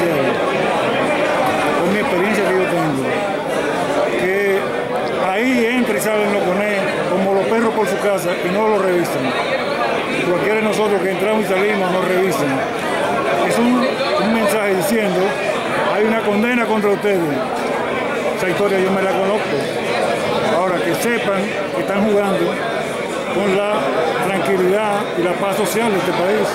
Con mi experiencia que yo tengo. Que ahí entra y salen los conejos como los perros por su casa y no los revisan. Cualquiera de nosotros que entramos y salimos nos revisan. Es un, mensaje diciendo, hay una condena contra ustedes. Esa historia yo me la conozco. Ahora que sepan que están jugando con la tranquilidad y la paz social de este país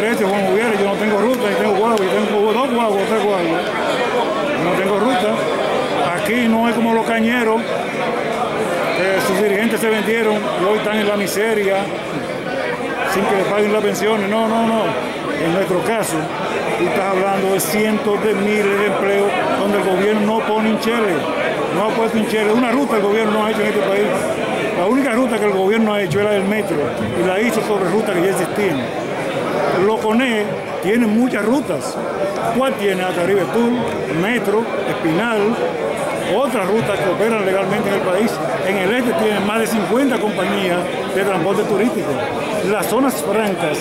yo no tengo ruta, yo tengo guagua, yo tengo dos guaguas, tres guaguas. No tengo ruta. Aquí no es como los cañeros, sus dirigentes se vendieron y hoy están en la miseria, sin que les paguen las pensiones. No, no, no. En nuestro caso, tú estás hablando de cientos de miles de empleos donde el gobierno no pone un no ha puesto un. Una ruta el gobierno no ha hecho en este país. La única ruta que el gobierno ha hecho era del metro y la hizo sobre rutas que ya existían. Loconé tiene muchas rutas. ¿Cuál tiene? A Caribe Metro, Espinal, otras rutas que operan legalmente en el país. En el este tienen más de 50 compañías de transporte turístico. Las zonas francas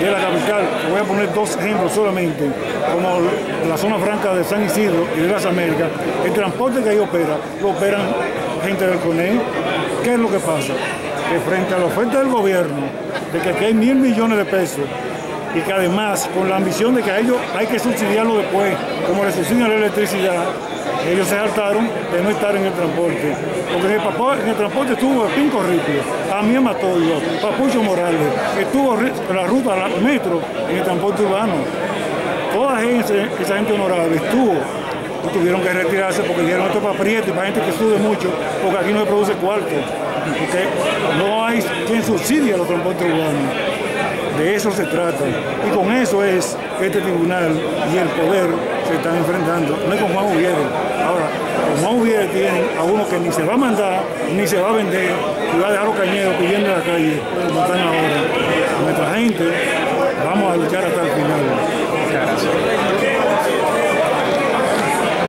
de la capital, voy a poner dos ejemplos solamente, como la zona franca de San Isidro y de las Américas, el transporte que ahí opera, lo operan gente del CONE. ¿Qué es lo que pasa? Que frente a la oferta del gobierno de que aquí hay mil millones de pesos y que además con la ambición de que a ellos hay que subsidiarlo después, como le subsidian la electricidad, ellos se saltaron de no estar en el transporte. Porque en el, papá, en el transporte estuvo Pinco Ripio, a mí Matoyo, Papucho Morales, estuvo la ruta la metro en el transporte urbano. Toda esa, gente honorable estuvo tuvieron que retirarse porque dijeron esto para prieto y para gente que sube mucho, porque aquí no se produce cuarto. Porque no hay quien subsidie a los transportes urbanos. De eso se trata. Y con eso es que este tribunal y el poder se están enfrentando. No es con Juan Uribe. Ahora, con Juan Uribe tienen a uno que ni se va a mandar, ni se va a vender, y va a dejar los cañeros pidiendo en la calle, como están ahora. Nuestra gente, vamos a luchar hasta el final.